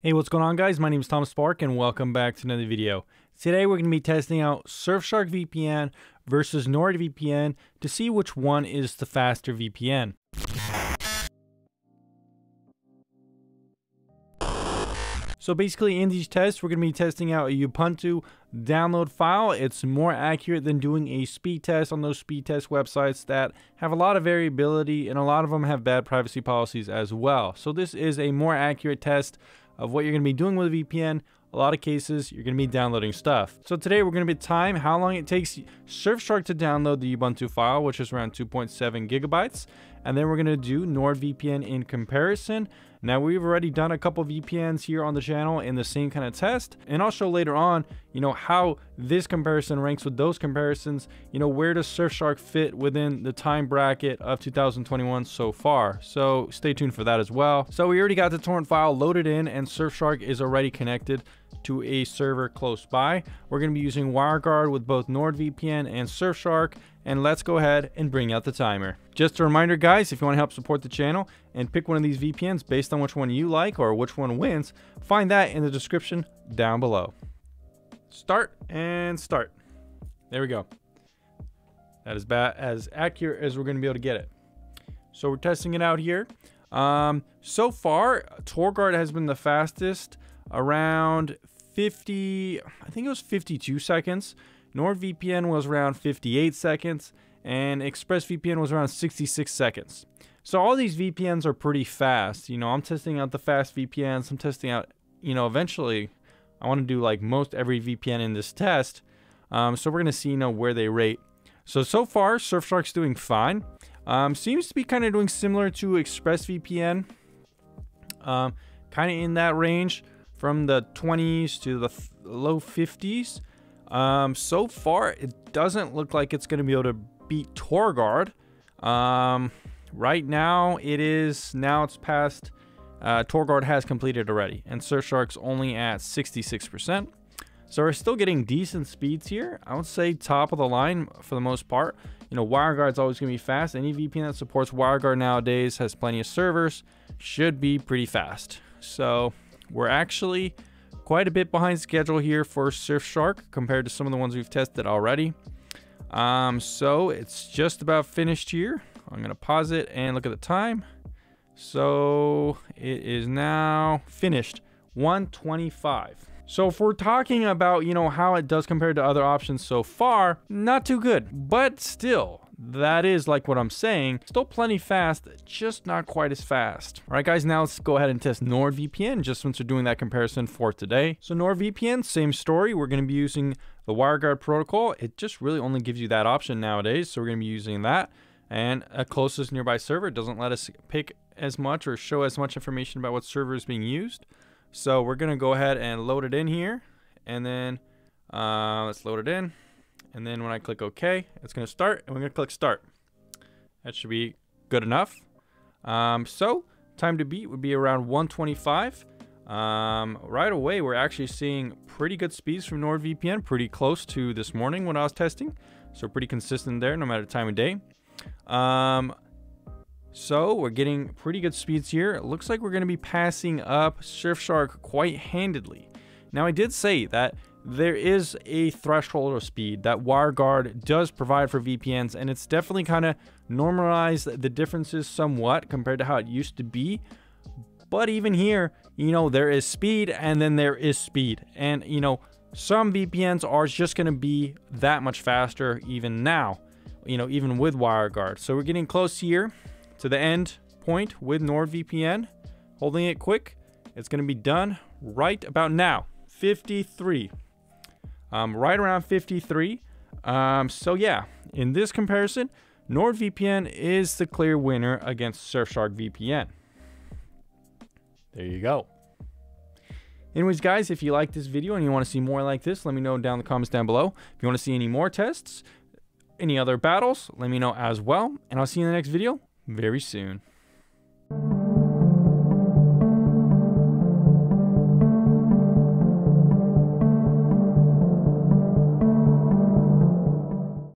Hey, what's going on guys? My name is Tom Spark and welcome back to another video. Today we're going to be testing out Surfshark VPN versus NordVPN to see which one is the faster VPN. So basically in these tests, we're going to be testing out a Ubuntu download file. It's more accurate than doing a speed test on those speed test websites that have a lot of variability and a lot of them have bad privacy policies as well. So this is a more accurate test of what you're going to be doing with a VPN. A lot of cases, you're going to be downloading stuff. So today we're going to be time how long it takes Surfshark to download the Ubuntu file, which is around 2.7 gigabytes. And then we're going to do NordVPN in comparison. Now we've already done a couple VPNs here on the channel in the same kind of test. And I'll show later on, you know, how this comparison ranks with those comparisons. You know, where does Surfshark fit within the time bracket of 2021 so far? So stay tuned for that as well. So we already got the torrent file loaded in and Surfshark is already connected to a server close by. We're going to be using WireGuard with both NordVPN and Surfshark and let's go ahead and bring out the timer. Just a reminder guys, if you want to help support the channel and pick one of these VPNs based on which one you like or which one wins, find that in the description down below. Start and start. There we go. That is bad, as accurate as we're going to be able to get it. So we're testing it out here. Um, so far, TorGuard has been the fastest around 50, I think it was 52 seconds. NordVPN was around 58 seconds, and ExpressVPN was around 66 seconds. So all these VPNs are pretty fast. You know, I'm testing out the fast VPNs. I'm testing out, you know, eventually I want to do like most every VPN in this test. Um, so we're going to see, you know, where they rate. So, so far, Surfshark's doing fine. Um, seems to be kind of doing similar to ExpressVPN. Um, kind of in that range from the 20s to the low 50s. Um, so far, it doesn't look like it's going to be able to beat Torguard. Um, right now, it is, now it's past, uh, Torguard has completed already, and Surfshark's only at 66%. So we're still getting decent speeds here. I would say top of the line for the most part. You know, WireGuard's always going to be fast. Any VPN that supports WireGuard nowadays has plenty of servers. Should be pretty fast. So we're actually quite a bit behind schedule here for Surfshark compared to some of the ones we've tested already. Um, so it's just about finished here. I'm going to pause it and look at the time. So it is now finished 125. So if we're talking about, you know, how it does compare to other options so far, not too good, but still, that is like what I'm saying. Still plenty fast, just not quite as fast. All right, guys, now let's go ahead and test NordVPN just since we're doing that comparison for today. So NordVPN, same story. We're going to be using the WireGuard protocol. It just really only gives you that option nowadays. So we're going to be using that. And a closest nearby server doesn't let us pick as much or show as much information about what server is being used. So we're going to go ahead and load it in here. And then uh, let's load it in. And then when I click OK, it's going to start. And we're going to click Start. That should be good enough. Um, so time to beat would be around 125. Um, right away, we're actually seeing pretty good speeds from NordVPN, pretty close to this morning when I was testing. So pretty consistent there, no matter time of day. Um, so we're getting pretty good speeds here. It looks like we're going to be passing up Surfshark quite handedly. Now I did say that there is a threshold of speed that WireGuard does provide for VPNs and it's definitely kind of normalized the differences somewhat compared to how it used to be. But even here, you know, there is speed and then there is speed. And, you know, some VPNs are just going to be that much faster even now, you know, even with WireGuard. So we're getting close here to the end point with NordVPN. Holding it quick. It's going to be done right about now. 53. Um, right around 53. Um, so yeah, in this comparison, NordVPN is the clear winner against Surfshark VPN. There you go. Anyways, guys, if you like this video and you want to see more like this, let me know down in the comments down below. If you want to see any more tests, any other battles, let me know as well. And I'll see you in the next video very soon.